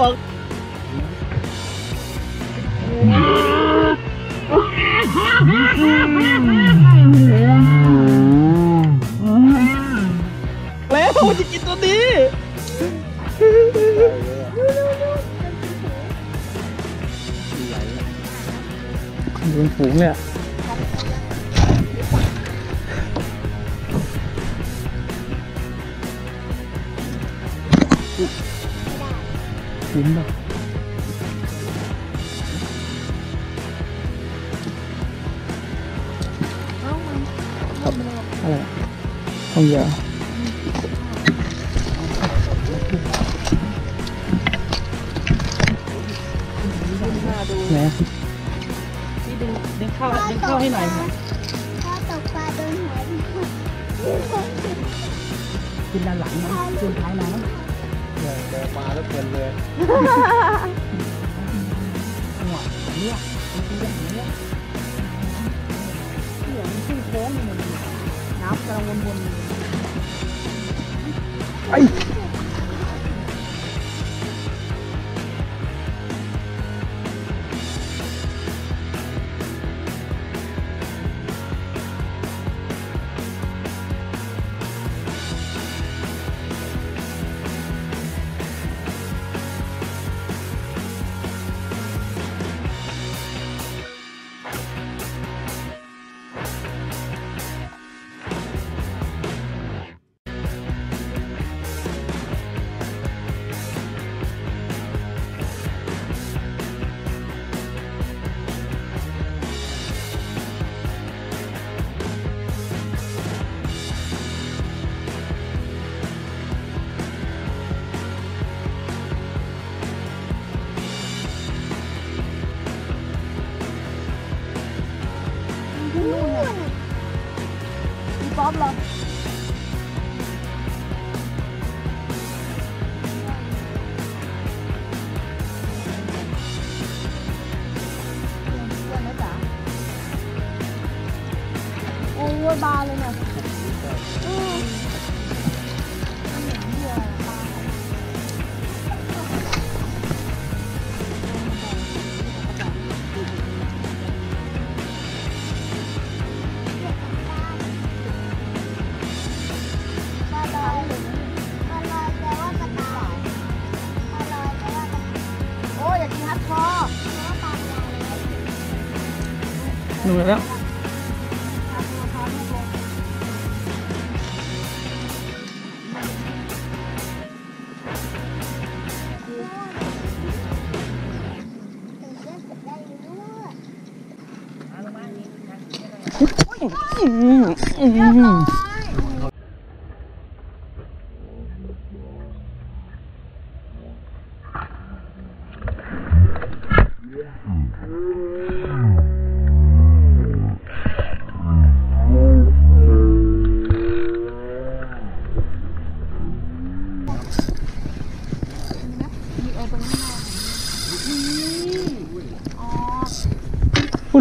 แล้วจะกินตัวนี้เป็นฝูงเลยอะ คุ้มป่ะครับอะไรห้องยาไหนอะพี่ดึงดึง เดินมาแล้วเพลินเลยหัวเนี่ยมันเนอย่างนี้เสียงมันขึ้นโค้งเลยน้ำกำลังวนๆไอ้ พี่ป๊อปเหนูแล้วอืมอืม อ้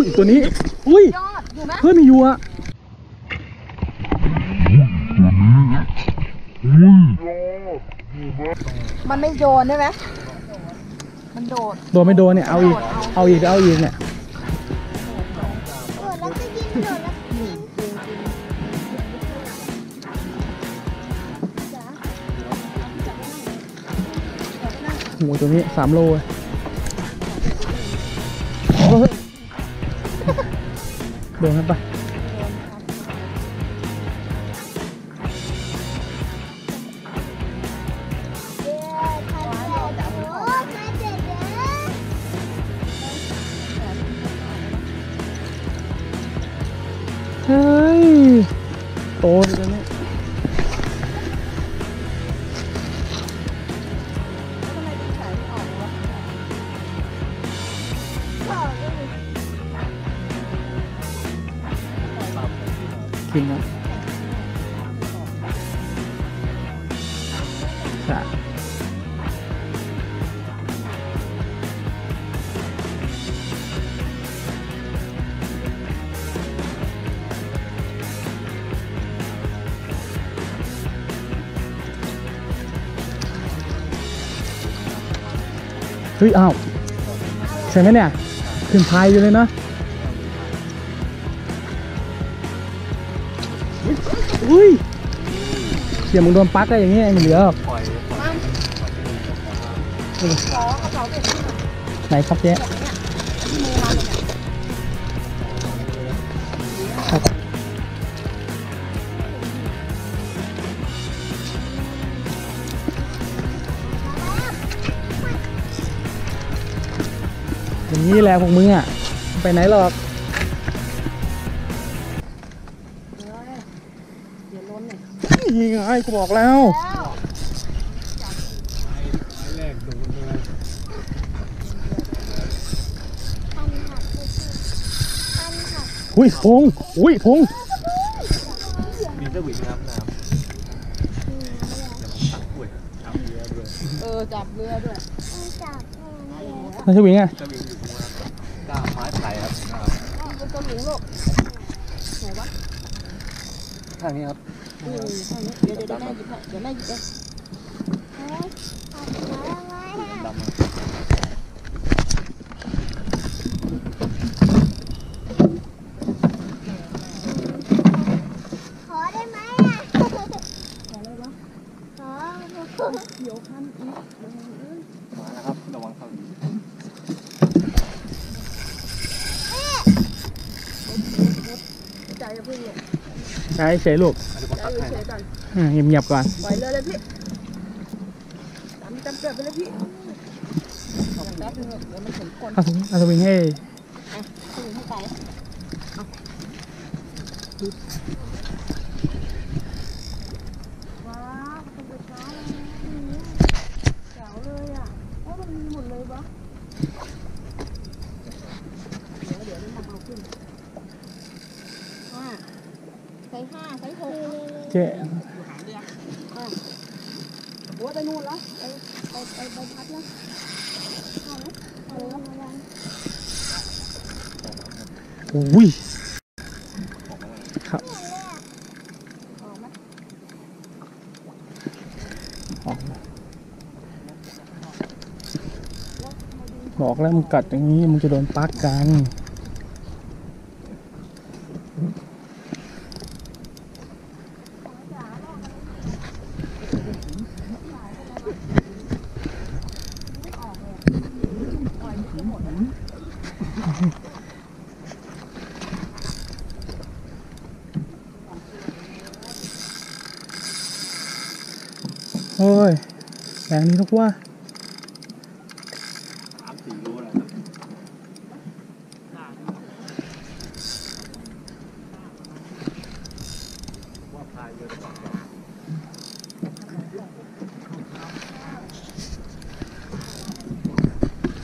อุ้ยตัวนี้ อุ้ยยอดอยู่ไหมเพื่อนมีอยู่อะมันไม่โยนใช่ไหมมันโดดโดนไม่โดนเนี่ยเอาอีก เอาอีกเอาอีกเนี่ยเออแล้วจะยิโดดแล้วกินจ๋าโอ้โหตัวนี้สามโลเลย โดนครับป เฮ้ยอ้าวใช่ไหมเนี่ย ขึ้นพายอยู่เลยเนาะอุ้ยเดี๋ยวมึงโดนปลั๊กได้อย่างงี้ไม่เหลือหรอกไหนครับเจ๊ อย่างนี้แหละพวกมึงอะไปไหนหรอกนี่ไงกูบอกแล้วพันหักพันหักอุ้ยพงอุ้ยพงมีสวิงน้ำน้ำตักป่วยจับเรือด้วยเออจับเรือด้วยมันจับแม่ เลยไม่ใช่วิ่งอะสวิงอยู่ตรงนั้นก้ามไม้ไผ่ครับมันจะหลิงลูกไหนวะทางนี้ครับเออทางนี้เดี๋ยวเดี๋ยวแม่หยิบให้เดี๋ยวแม่หยิบเองเฮ้ยหักมาแล้วไงอะดำมา ขอได้ไหมอะขออะไรวะขอ เดี๋ยวพันอีก มาแล้วครับระวังเข้าดี ใจจะพึ่งลูก ใช้เฉยลูกอันนี้ผมใจตักอยู่ให้เฉยก่อนอ่าเงียบๆก่อน ปล่อยเรือเลยพี่จำจำเกิดไปเลยพี่แป๊บนึงเดี๋ยวมันถึงคนเอาสวิงเอาสวิงให้ถึงให้ไป ว้าวเป็นกระเช้าแจ๋วเลยอะโอ้มันมีหมดเลยวะเดี๋ยวเดี๋ยวนี่ทำเอาขึ้นห้าใส่ห้าใส่หก เจ๊ โอ้ไปนู่นแล้วไปไปไปไปพัดแล้วเอาไหมเอาเลยระวัง อุ้ยครับออกไหมออกบอกแล้วมึงกัดอย่างนี้มึงจะโดนปลั๊กกัน โอ้ยแรงนี้ทุกว่า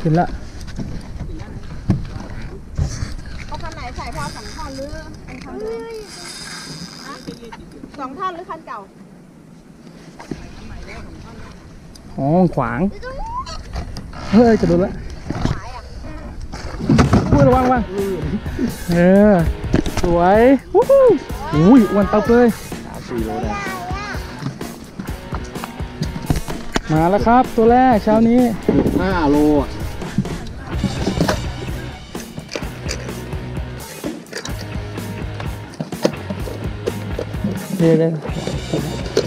ขึ้นละเอาคันไหนใส่พอสองท่อนหรือเป็นคันเดิมสองท่อนหรือคันเก่า อ๋อขวาง เฮ้ยจะโดนละพูดระวังว่างเออ สวยวู้ฮู้อุ้ยอ้วนเตาเลยสามสี่รู้แล้วมาแล้วครับตัวแรกเช้านี้ห้าโลอะเดี๋ยวเดี๋ยว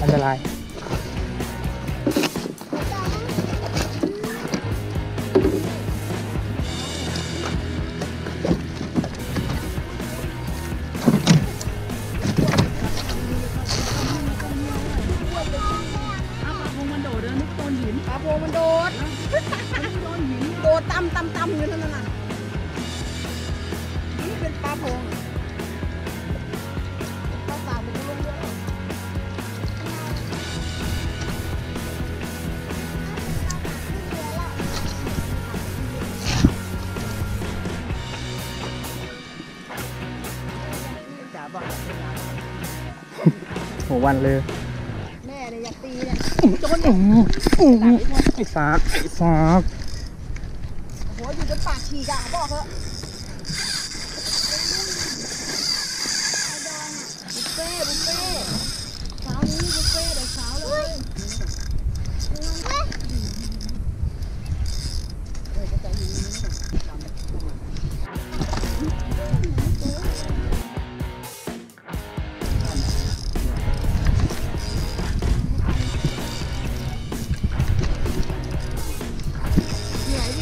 อันตราย ตำตำตำอยู่นั่นน่ะนี่เป็นปลาโพงปลาสาวเป็นลูกด้วยหัววันเลย แม่เนี่ยอยากตีเนี่ยโดนไอ้สากไอ้สาก โอ้โหอยู่จนป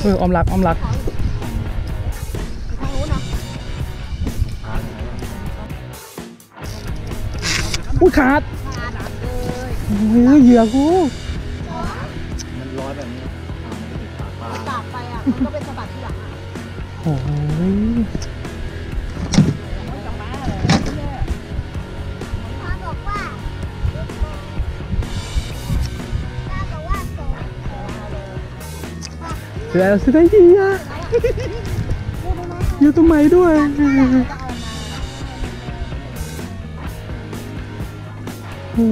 อยดิเออออมรักออมรักทางนู้นนะอุ้ยขาดขาดเลยโอ้ยเหยื่อกูมันร้อนแบบนี้อ่ามันจะติดปากปลาตากไปอะมันก็เป็นสะบัดที่หลังอะโอ้ย เสือเสือได้ดีอะอยู่ตรงไหนด้วยโอ้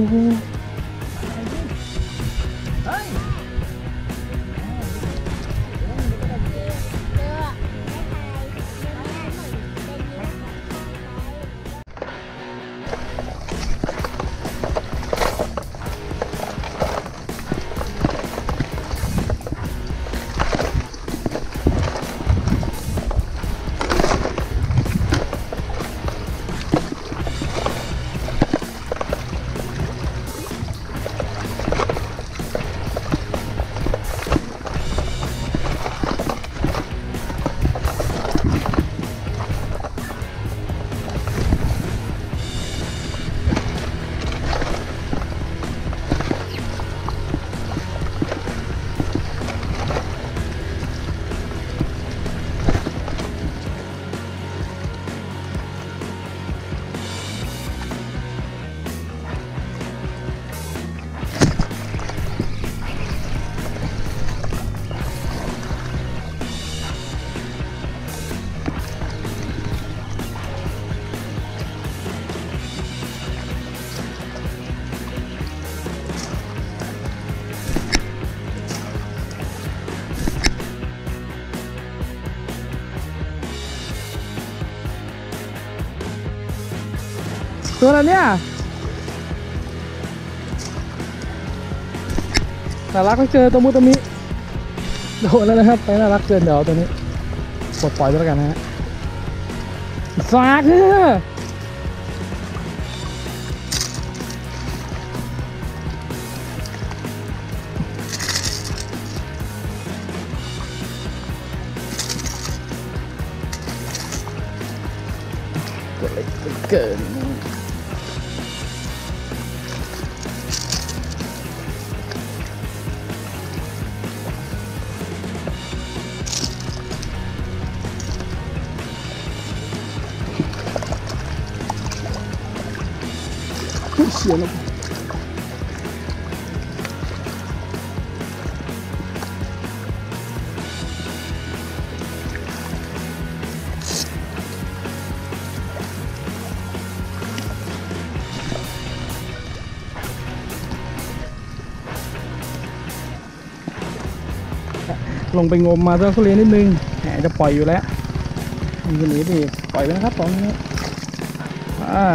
ตัวอะไรเนี่ยน่ารักไม่เจอตัวมุตมิโดนแล้วนะครับไปน่ารักเกินเดี๋ยวเอาตัวนี้ปลดปล่อยไปแล้วกันนะฮะสากเนี่ยเกิดอะไรเกิน เสียแล้วลงไปงมมาต้องทุเรียนนิดนึงแหมจะปล่อยอยู่แล้วมันจะหนีไปปล่อยไปนะครับสองนี้อ่า